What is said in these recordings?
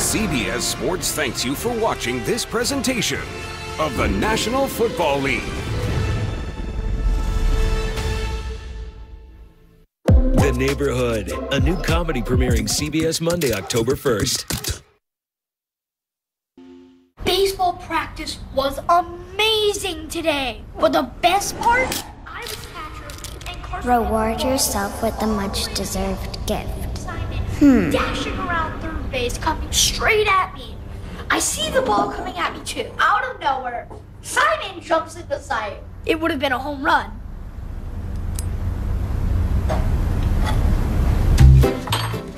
CBS Sports thanks you for watching this presentation of the National Football League. The Neighborhood, a new comedy premiering CBS Monday, October 1st. Baseball practice was amazing today. But the best part, I was catcher and Carson Reward yourself with a much deserved gift. Simon Hmm. dashing around third base, coming straight at me. I see the ball coming at me too. Out of nowhere, Simon jumps into sight. It would have been a home run.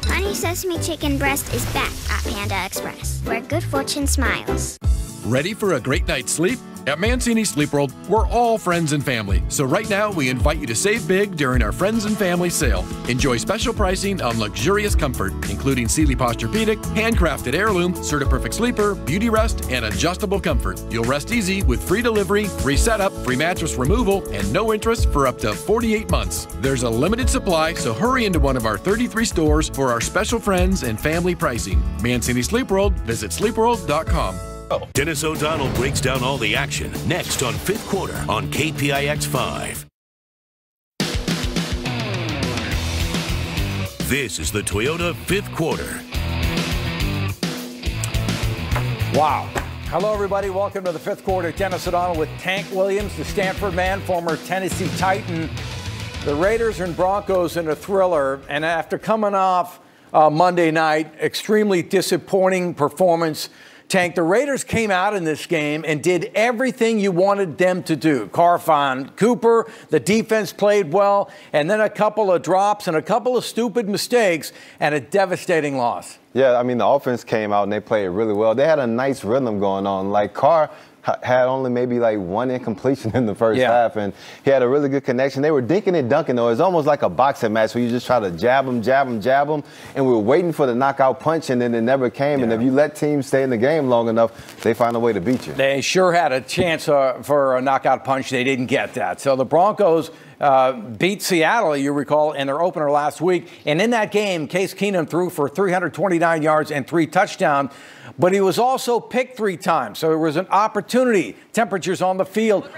Honey Sesame Chicken Breast is back at Panda Express, where good fortune smiles. Ready for a great night's sleep? At Mancini Sleep World, we're all friends and family. So right now, we invite you to save big during our Friends and Family sale. Enjoy special pricing on luxurious comfort, including Sealy Posturepedic, handcrafted heirloom, Perfect Sleeper, Beauty Rest, and adjustable comfort. You'll rest easy with free delivery, free setup, free mattress removal, and no interest for up to 48 months. There's a limited supply, so hurry into one of our 33 stores for our special friends and family pricing. Mancini Sleep World, visit sleepworld.com. Dennis O'Donnell breaks down all the action next on fifth quarter on KPIX 5. This is the Toyota fifth quarter. Wow. Hello, everybody. Welcome to the fifth quarter. Dennis O'Donnell with Tank Williams, the Stanford man, former Tennessee Titan. The Raiders and Broncos in a thriller, and after coming off uh, Monday night, extremely disappointing performance. Tank, the Raiders came out in this game and did everything you wanted them to do. Carfon Cooper, the defense played well, and then a couple of drops and a couple of stupid mistakes and a devastating loss. Yeah, I mean, the offense came out and they played really well. They had a nice rhythm going on. Like, Carr had only maybe like one incompletion in the first Yeah. half, and he had a really good connection. They were dinking and dunking, though. It's almost like a boxing match where you just try to jab them, jab them, jab them, and we are waiting for the knockout punch, and then it never came. And if you let teams stay in the game long enough, they find a way to beat you. They sure had a chance uh, for a knockout punch. They didn't get that. So the Broncos uh, beat Seattle, you recall, in their opener last week. And in that game, Case Keenum threw for 329 yards and three touchdowns. But he was also picked three times. So it was an opportunity. Temperatures on the field.